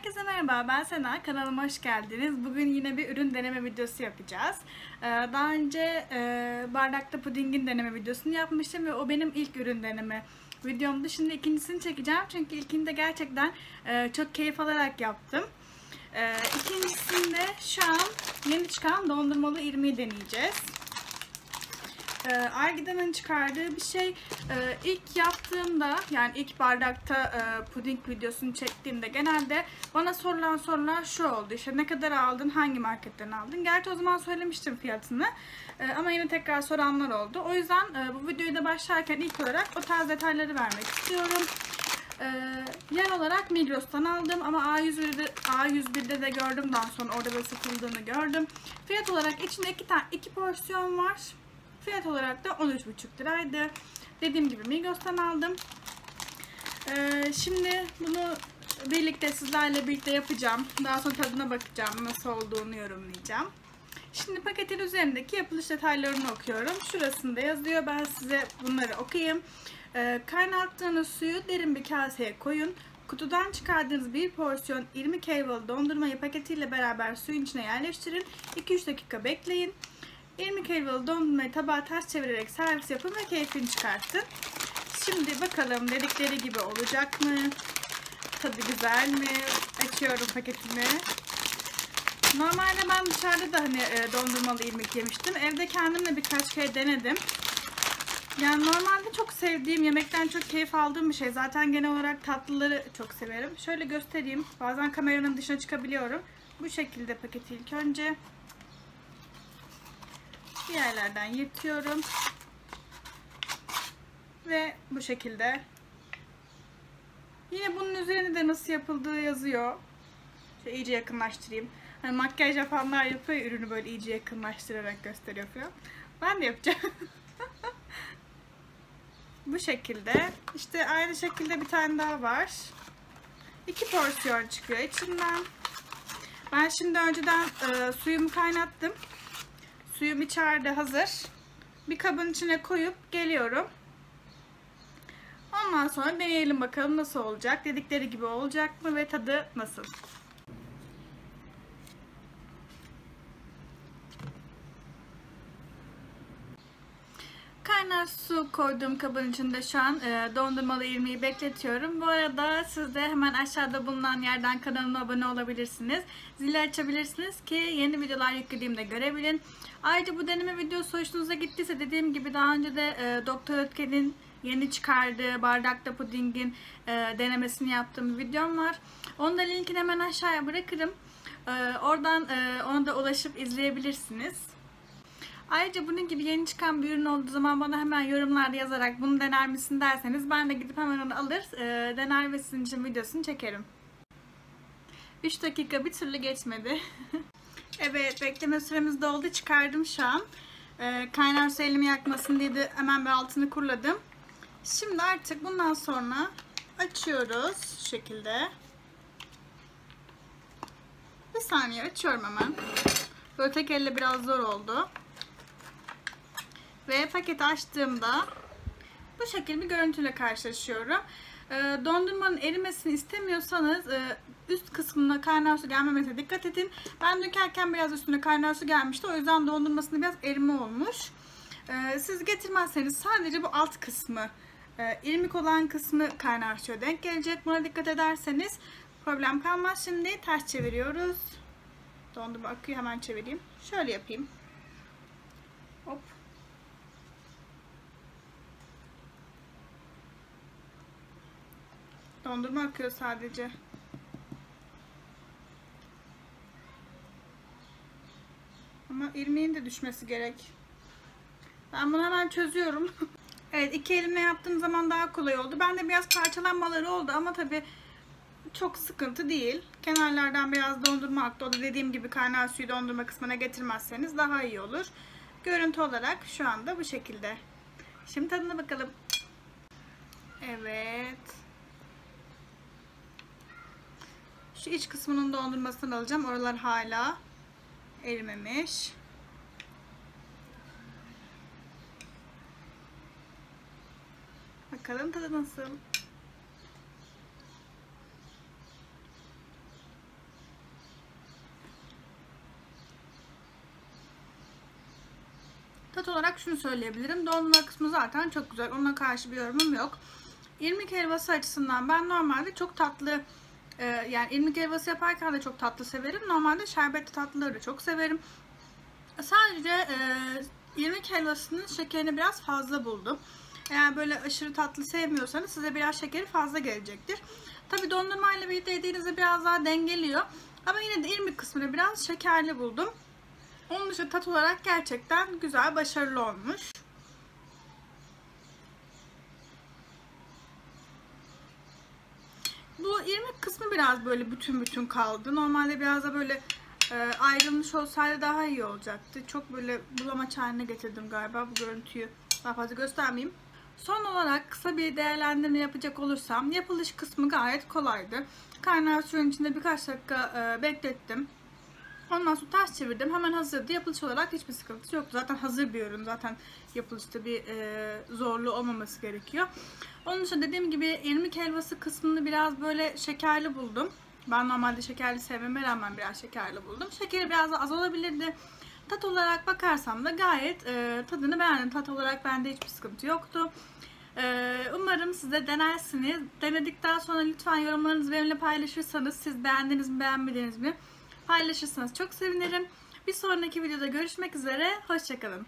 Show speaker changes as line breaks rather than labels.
Herkese merhaba, ben Sena. Kanalıma hoş geldiniz. Bugün yine bir ürün deneme videosu yapacağız. Ee, Daha önce e, bardakta pudingin deneme videosunu yapmıştım ve o benim ilk ürün deneme videomdu. Şimdi ikincisini çekeceğim çünkü ilkinde gerçekten e, çok keyif alarak yaptım. Ee, İkincisinde şu an yeni çıkan dondurmalı irmiği deneyeceğiz. Argidan'ın çıkardığı bir şey. E, ilk yaptığımda yani ilk bardakta e, puding videosunu çektiğimde genelde bana sorulan sorular şu oldu. İşte ne kadar aldın hangi marketten aldın? Gerçi o zaman söylemiştim fiyatını E, ama yine tekrar soranlar oldu. O yüzden e, bu videoyu da başlarken ilk olarak o tarz detayları vermek istiyorum. Ee, yer olarak Migros'tan aldım ama A101'de, A101'de de gördüm. Daha sonra orada da satıldığını gördüm. Fiyat olarak içinde iki, tane, iki porsiyon var. Fiyat olarak da 13,5 liraydı. Dediğim gibi Migros'tan aldım. Ee, şimdi bunu birlikte sizlerle birlikte yapacağım. Daha sonra tadına bakacağım. Nasıl olduğunu yorumlayacağım. Şimdi paketin üzerindeki yapılış detaylarını okuyorum. Şurasında yazıyor. Ben size bunları okuyayım. Ee, kaynattığınız suyu derin bir kaseye koyun. Kutudan çıkardığınız bir porsiyon irmik helvalı dondurmayı paketiyle beraber suyun içine yerleştirin. 2-3 dakika bekleyin. İrmik helvalı dondurmayı tabağa ters çevirerek servis yapın ve keyfini çıkartın. Şimdi bakalım dedikleri gibi olacak mı? Tadı güzel mi? Açıyorum paketini. Normalde ben dışarıda da hani e, dondurmalı irmik yemiştim. Evde kendimle birkaç kere denedim. Yani normalde çok sevdiğim, yemekten çok keyif aldığım bir şey. Zaten genel olarak tatlıları çok severim. Şöyle göstereyim. Bazen kameranın dışına çıkabiliyorum. Bu şekilde paketi ilk önce bir yerlerden yırtıyorum. Ve bu şekilde. Yine bunun üzerinde de nasıl yapıldığı yazıyor. Şöyle iyice yakınlaştırayım. Hani makyaj yapanlar yapıyor ya, ürünü böyle iyice yakınlaştırarak gösteriyor falan. Ben de yapacağım. bu şekilde. İşte aynı şekilde bir tane daha var. İki porsiyon çıkıyor içinden. Ben şimdi önceden e, suyumu kaynattım. Suyum içeride hazır. Bir kabın içine koyup geliyorum. Ondan sonra deneyelim bakalım nasıl olacak. Dedikleri gibi olacak mı ve tadı nasıl? Kaynar su koyduğum kabın içinde şu an e, dondurmalı irmiği bekletiyorum. Bu arada siz de hemen aşağıda bulunan yerden kanalıma abone olabilirsiniz. Zili açabilirsiniz ki yeni videolar yüklediğimde görebilin. Ayrıca bu deneme videosu hoşunuza gittiyse dediğim gibi daha önce de e, Doktor Ötken'in yeni çıkardığı bardakta pudingin e, denemesini yaptığım videom var. Onun da linkini hemen aşağıya bırakırım. E, oradan e, ona da ulaşıp izleyebilirsiniz. Ayrıca bunun gibi yeni çıkan bir ürün olduğu zaman bana hemen yorumlarda yazarak bunu dener misin derseniz ben de gidip hemen onu alır e, dener ve sizin için videosunu çekerim. 3 dakika bir türlü geçmedi. evet bekleme süremiz doldu çıkardım şu an. E, kaynar su elimi yakmasın diye de hemen bir altını kuruladım. Şimdi artık bundan sonra açıyoruz şu şekilde. Bir saniye açıyorum hemen. Böyle tek elle biraz zor oldu. Ve paketi açtığımda bu şekilde bir görüntüyle karşılaşıyorum. E, dondurmanın erimesini istemiyorsanız e, üst kısmına kaynar su gelmemesine dikkat edin. Ben dökerken biraz üstüne kaynar su gelmişti. O yüzden dondurmasında biraz erime olmuş. E, siz getirmezseniz sadece bu alt kısmı e, irmik olan kısmı kaynar suya denk gelecek. Buna dikkat ederseniz problem kalmaz. Şimdi ters çeviriyoruz. Dondurma akıyor hemen çevireyim. Şöyle yapayım. Hop. Dondurma akıyor sadece. Ama irmiğin de düşmesi gerek. Ben bunu hemen çözüyorum. evet iki elimle yaptığım zaman daha kolay oldu. Ben de biraz parçalanmaları oldu ama tabi çok sıkıntı değil. Kenarlardan biraz dondurma aktı. O da dediğim gibi kaynar suyu dondurma kısmına getirmezseniz daha iyi olur. Görüntü olarak şu anda bu şekilde. Şimdi tadına bakalım. Evet. Şu iç kısmının dondurmasını alacağım. Oralar hala erimemiş. Bakalım tadı nasıl? Tat olarak şunu söyleyebilirim. Dondurma kısmı zaten çok güzel. Onunla karşı bir yorumum yok. İrmik helvası açısından ben normalde çok tatlı e, yani irmik helvası yaparken de çok tatlı severim. Normalde şerbetli tatlıları çok severim. Sadece e, irmik helvasının şekerini biraz fazla buldum. Eğer böyle aşırı tatlı sevmiyorsanız size biraz şekeri fazla gelecektir. Tabi dondurma ile birlikte yediğinizde biraz daha dengeliyor. Ama yine de irmik kısmını biraz şekerli buldum. Onun dışında tat olarak gerçekten güzel, başarılı olmuş. Bu irmik kısmı biraz böyle bütün bütün kaldı. Normalde biraz da böyle e, ayrılmış olsaydı daha iyi olacaktı. Çok böyle bulamaç haline getirdim galiba bu görüntüyü. Daha fazla göstermeyeyim. Son olarak kısa bir değerlendirme yapacak olursam yapılış kısmı gayet kolaydı. Kaynar suyun içinde birkaç dakika e, beklettim. Ondan sonra ters çevirdim. Hemen hazırdı. Yapılış olarak hiçbir sıkıntısı yok. Zaten hazır bir ürün. Zaten yapılışta bir e, zorluğu olmaması gerekiyor. Onun için dediğim gibi irmik helvası kısmını biraz böyle şekerli buldum. Ben normalde şekerli sevmeme rağmen biraz şekerli buldum. Şekeri biraz az olabilirdi. Tat olarak bakarsam da gayet e, tadını beğendim. Tat olarak bende hiçbir sıkıntı yoktu. E, umarım siz de denersiniz. Denedikten sonra lütfen yorumlarınızı benimle paylaşırsanız siz beğendiniz mi beğenmediniz mi paylaşırsanız çok sevinirim. Bir sonraki videoda görüşmek üzere. Hoşçakalın.